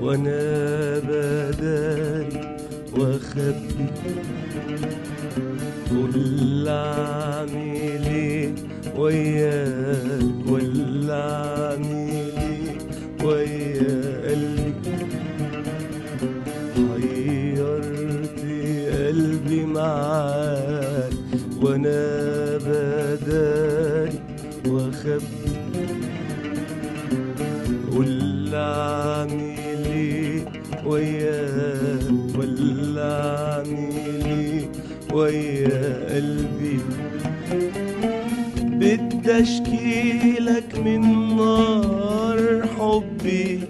وأنا بداري واخبي قول اعمل إيه وياك ولا اعمل إيه ويا قلبي حيرت قلبي معاك وأنا بداري واخبي قول إيه وياك ولا إيه ويا قلبي. بدي اشكيلك من نار حبي.